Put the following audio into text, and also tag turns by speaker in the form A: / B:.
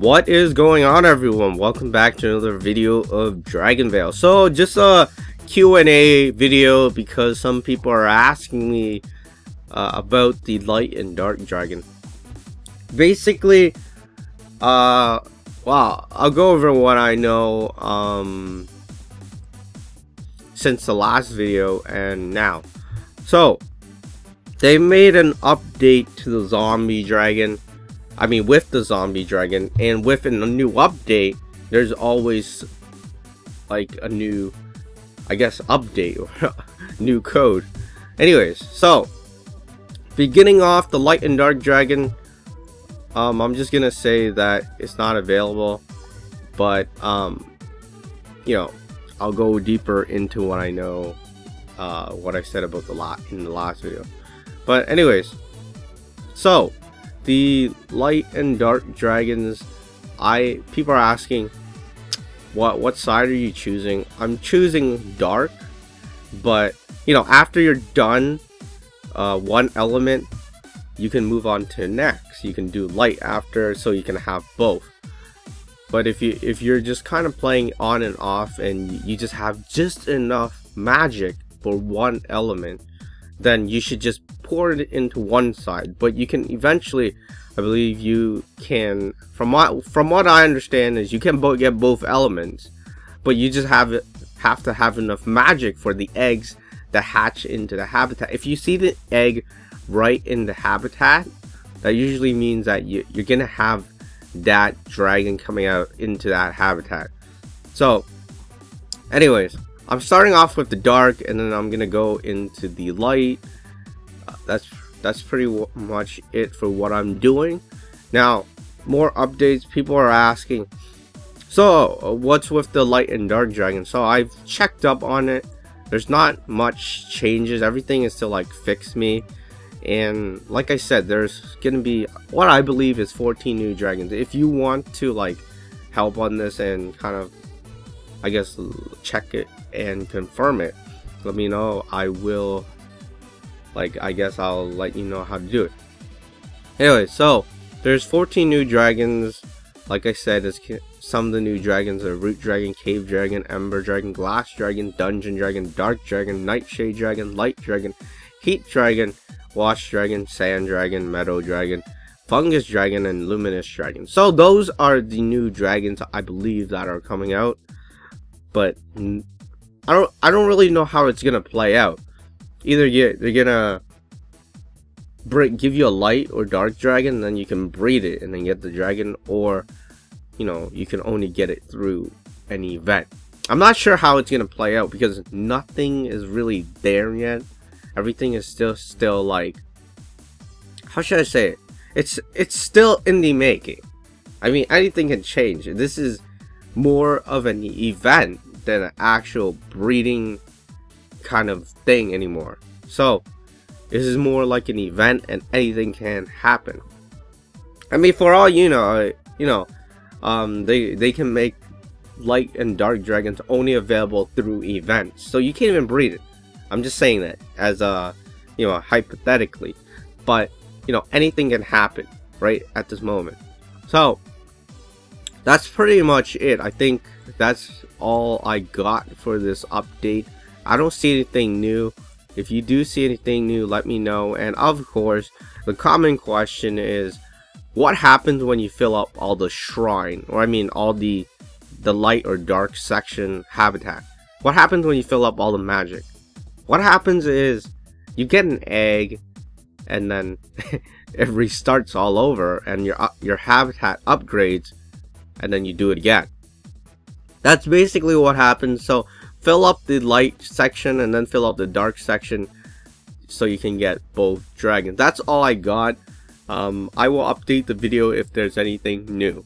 A: What is going on everyone? Welcome back to another video of Dragonvale. So just a Q&A video because some people are asking me uh, about the light and dark dragon. Basically, uh, well, I'll go over what I know um, since the last video and now. So, they made an update to the zombie dragon I mean with the zombie dragon and with a new update there's always like a new I guess update new code. Anyways so beginning off the light and dark dragon um, I'm just gonna say that it's not available but um, you know I'll go deeper into what I know uh, what I said about the lot in the last video. But anyways so the light and dark dragons i people are asking what what side are you choosing? I'm choosing dark but you know after you're done uh, one element you can move on to next. You can do light after so you can have both. But if you if you're just kind of playing on and off and you just have just enough magic for one element then you should just it into one side but you can eventually I believe you can from what from what I understand is you can both get both elements but you just have have to have enough magic for the eggs to hatch into the habitat. If you see the egg right in the habitat that usually means that you, you're gonna have that dragon coming out into that habitat. So anyways I'm starting off with the dark and then I'm gonna go into the light that's that's pretty much it for what I'm doing. Now more updates people are asking so uh, what's with the light and dark dragon? So I've checked up on it. There's not much changes. Everything is still like fix me. And like I said there's gonna be what I believe is 14 new dragons. If you want to like help on this and kind of I guess check it and confirm it let me know. I will like I guess I'll let you know how to do it. Anyway so there's 14 new dragons. Like I said it's some of the new dragons are root dragon cave dragon ember dragon glass dragon dungeon dragon dark dragon nightshade dragon light dragon heat dragon wash dragon sand dragon meadow dragon fungus dragon and luminous dragon. So those are the new dragons i believe that are coming out. But I don't I don't really know how it's gonna play out. Either you they're gonna break give you a light or dark dragon, then you can breed it and then get the dragon, or you know you can only get it through an event. I'm not sure how it's gonna play out because nothing is really there yet. Everything is still still like how should I say it? It's it's still in the making. I mean anything can change. This is more of an event than an actual breeding kind of thing anymore. So this is more like an event and anything can happen. I mean, for all you know, you know, um, they they can make light and dark dragons only available through events, so you can't even breed it. I'm just saying that as a, you know, hypothetically, but you know, anything can happen right at this moment. So that's pretty much it. I think that's all I got for this update. I don't see anything new. If you do see anything new, let me know. And of course, the common question is, what happens when you fill up all the shrine, or I mean all the the light or dark section habitat? What happens when you fill up all the magic? What happens is you get an egg, and then it restarts all over, and your your habitat upgrades, and then you do it again. That's basically what happens. So fill up the light section and then fill up the dark section so you can get both dragons. That's all I got. Um, I will update the video if there's anything new.